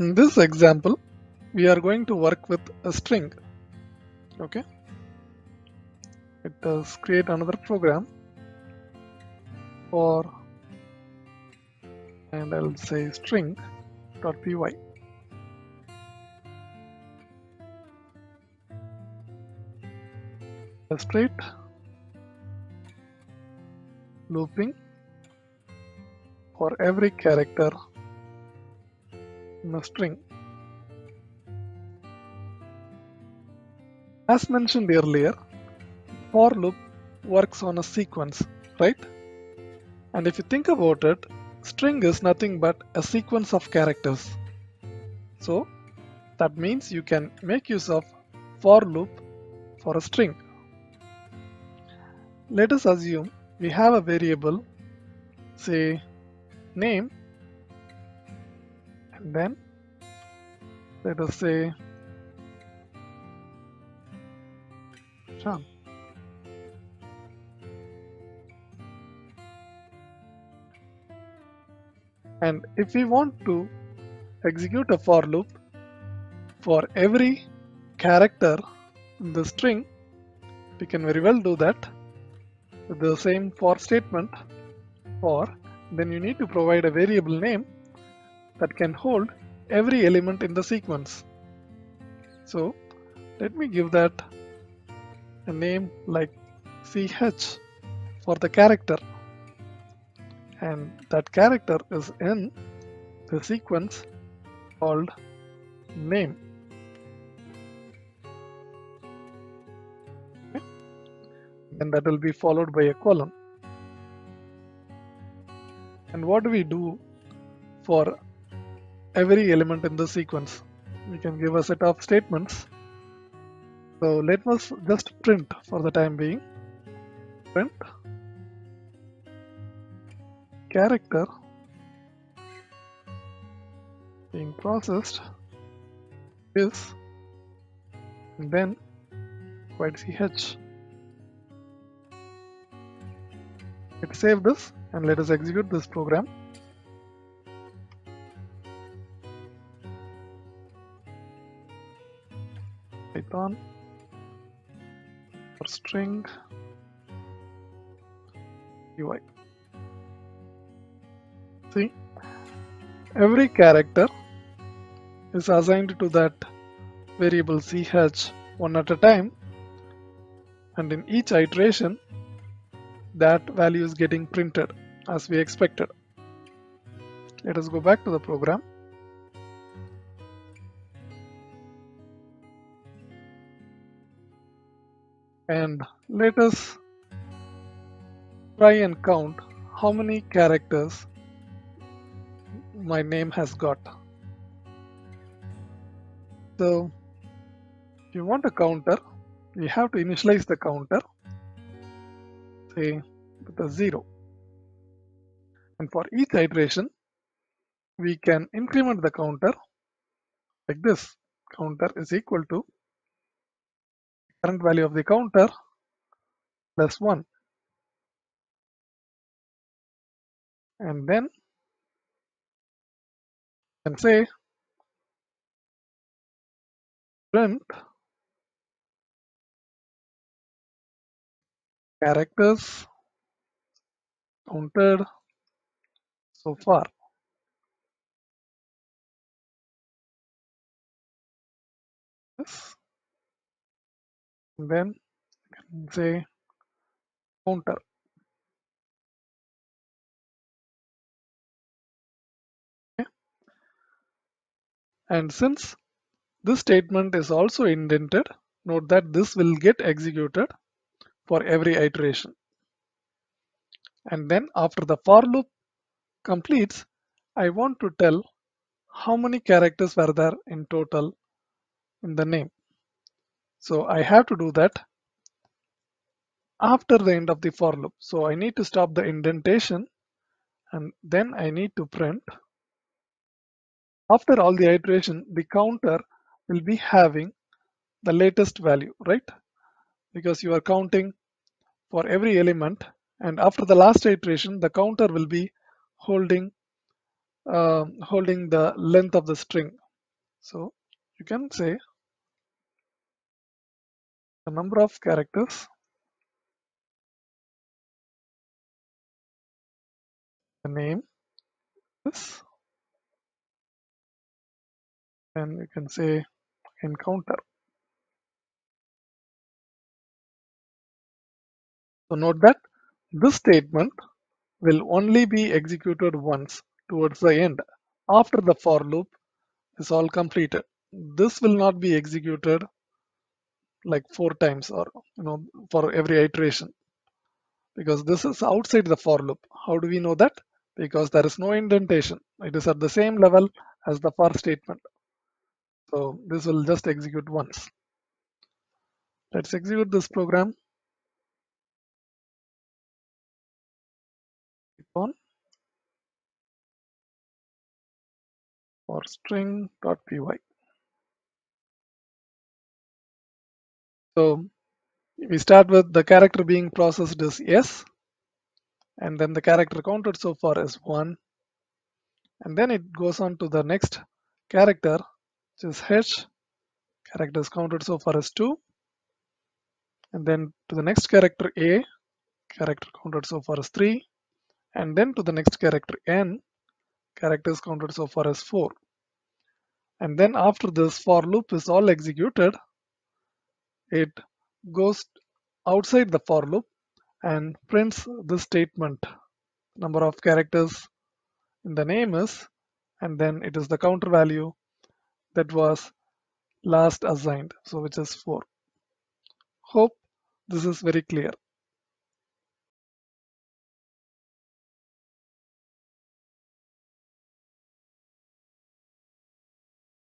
In this example, we are going to work with a string. Okay. Let us create another program for and I'll say string string.py. A straight looping for every character string. As mentioned earlier, for loop works on a sequence, right? And if you think about it, string is nothing but a sequence of characters. So that means you can make use of for loop for a string. Let us assume we have a variable, say name, and then let us say. And if we want to execute a for loop for every character in the string, we can very well do that with the same for statement for then you need to provide a variable name that can hold every element in the sequence. So let me give that a name like ch for the character and that character is in the sequence called name. And that will be followed by a colon. And what do we do for every element in the sequence? We can give a set of statements. So let us just print for the time being. Print character being processed is and then quite ch. Let's save this and let us execute this program. For string UI. See, every character is assigned to that variable ch one at a time and in each iteration that value is getting printed as we expected. Let us go back to the program. And let us try and count how many characters my name has got. So if you want a counter, you have to initialize the counter, say with a zero. And for each iteration, we can increment the counter like this. Counter is equal to current value of the counter plus 1. And then can say print characters counted so far. Then say counter. Okay. And since this statement is also indented, note that this will get executed for every iteration. And then after the for loop completes, I want to tell how many characters were there in total in the name. So I have to do that after the end of the for loop. So I need to stop the indentation and then I need to print. After all the iteration, the counter will be having the latest value, right? Because you are counting for every element and after the last iteration, the counter will be holding uh, holding the length of the string So you can say the number of characters the name is and you can say encounter. So note that this statement will only be executed once towards the end after the for loop is all completed. This will not be executed like four times or you know for every iteration because this is outside the for loop. How do we know that? Because there is no indentation. It is at the same level as the for statement. So this will just execute once. Let's execute this program. on for string.py. So we start with the character being processed as s and then the character counted so far as 1 and then it goes on to the next character which is h. Characters counted so far as 2 and then to the next character a. Character counted so far as 3 and then to the next character n. Characters counted so far as 4 and then after this for loop is all executed it goes outside the for loop and prints this statement. Number of characters in the name is and then it is the counter value that was last assigned so which is 4 hope this is very clear